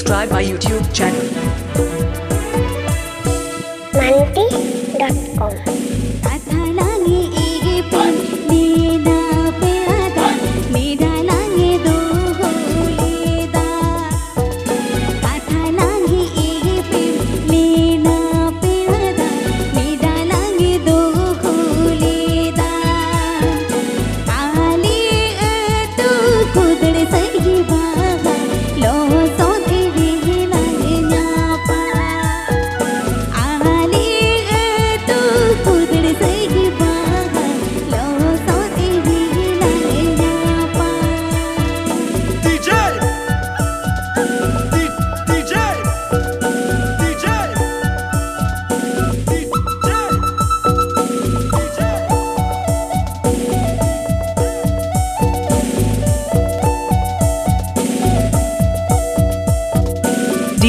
subscribe my YouTube channel.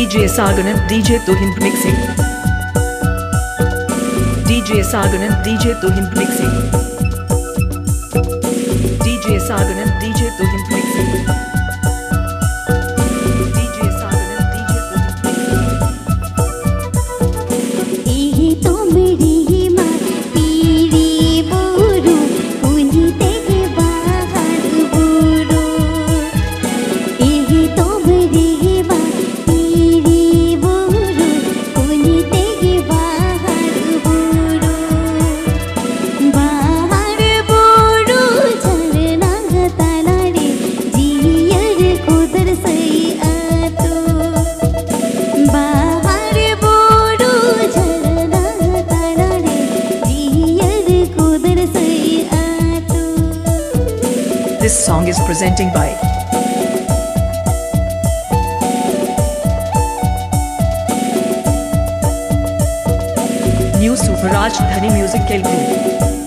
DJ Sargonet, DJ Tohin mixing. DJ Sargonet, DJ Tohin mixing. DJ Sargonet, DJ Tohin. song is presenting by New Superraj Dhani Music Kelgu.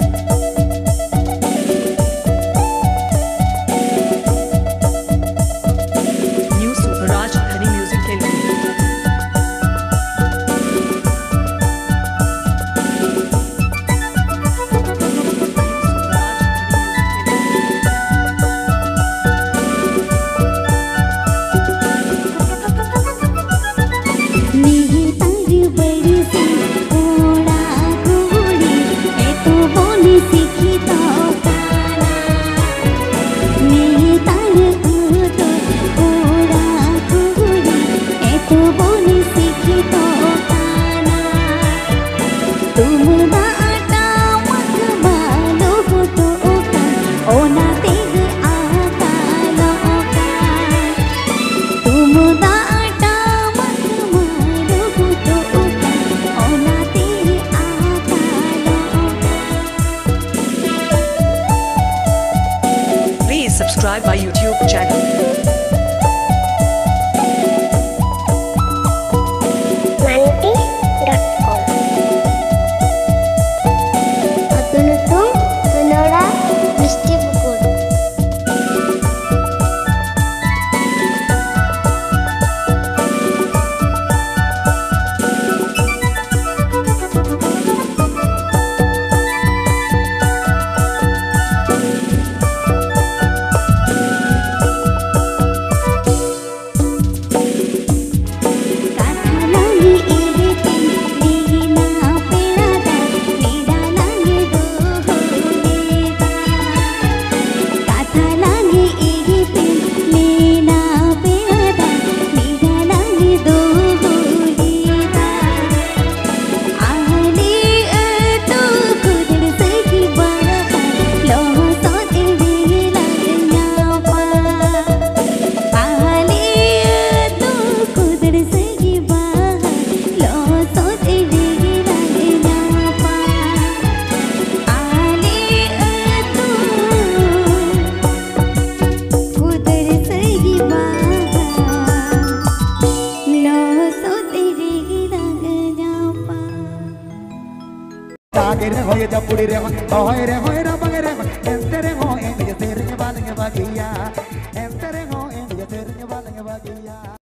subscribe my YouTube channel. bagi re hoye japuri re hoye re hoye ra bagi re ente re hoye me te re bagi ya